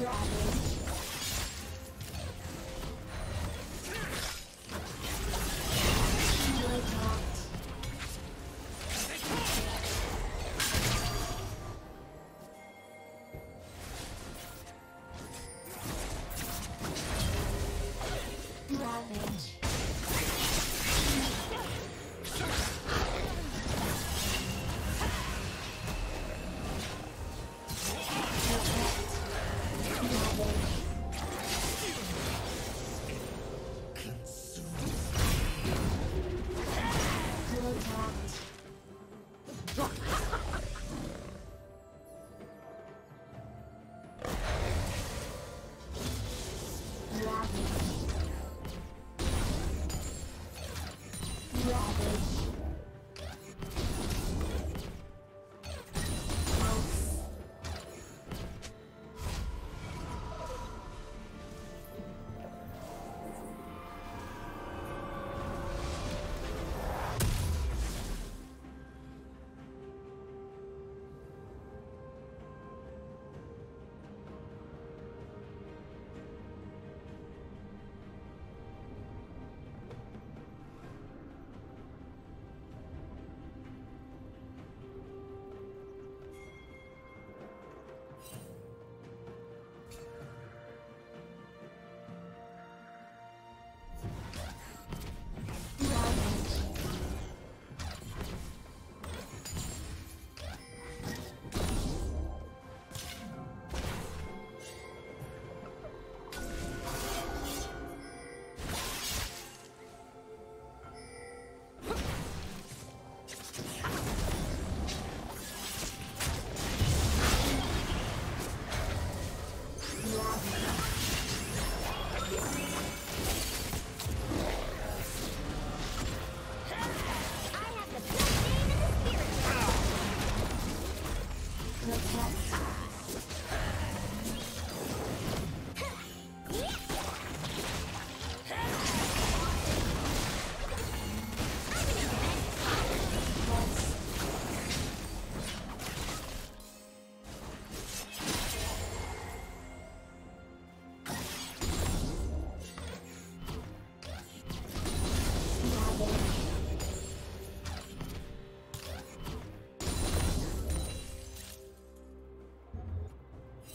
Rabbit.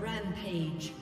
Rampage.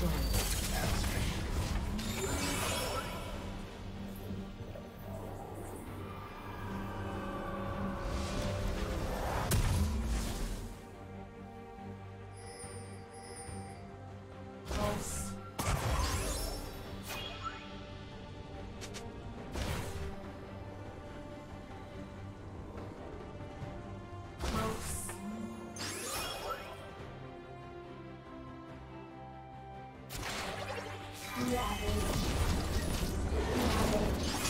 destroyed. Ravage. Ravage.